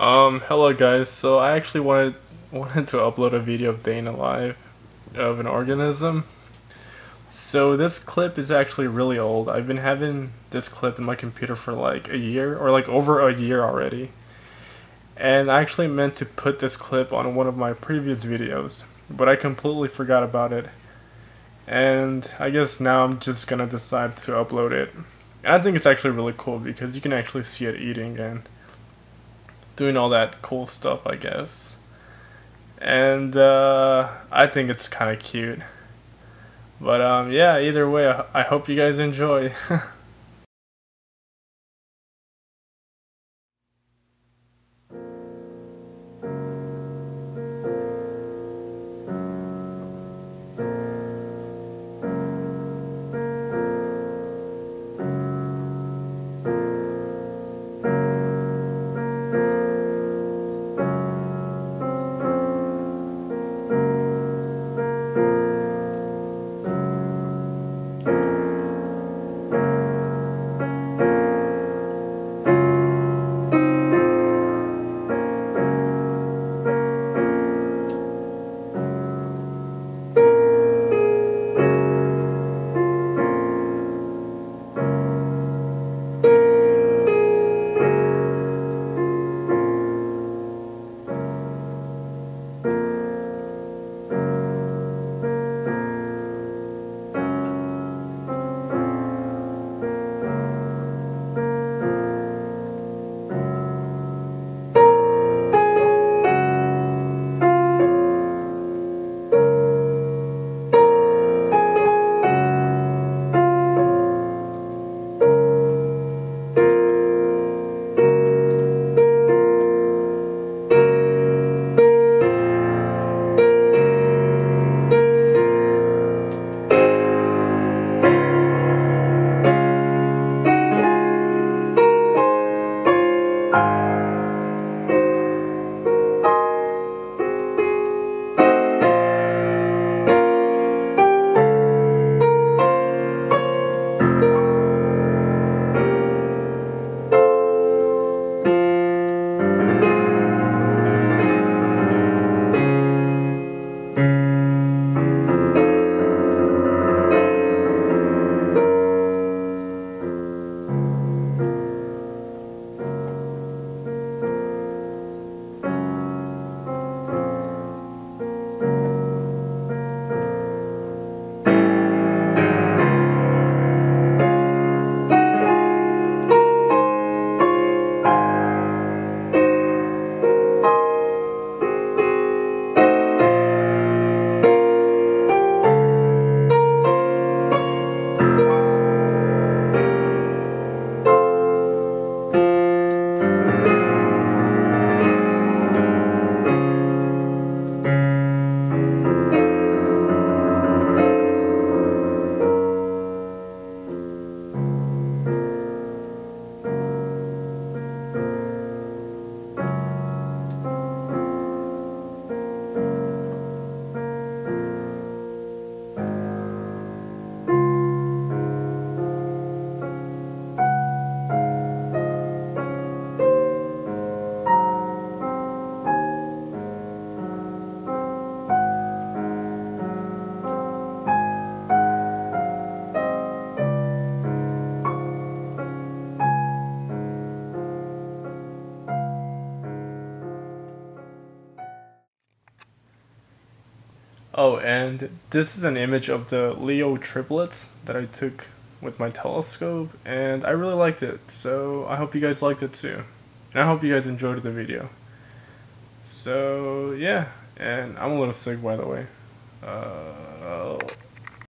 Um, hello guys. So I actually wanted wanted to upload a video of in the of an organism. So this clip is actually really old. I've been having this clip in my computer for like a year or like over a year already. And I actually meant to put this clip on one of my previous videos, but I completely forgot about it. And I guess now I'm just gonna decide to upload it. And I think it's actually really cool because you can actually see it eating and doing all that cool stuff, I guess. And uh, I think it's kind of cute. But um, yeah, either way, I hope you guys enjoy. Oh, and this is an image of the Leo triplets that I took with my telescope, and I really liked it, so I hope you guys liked it too. And I hope you guys enjoyed the video. So, yeah, and I'm a little sick by the way. Uh,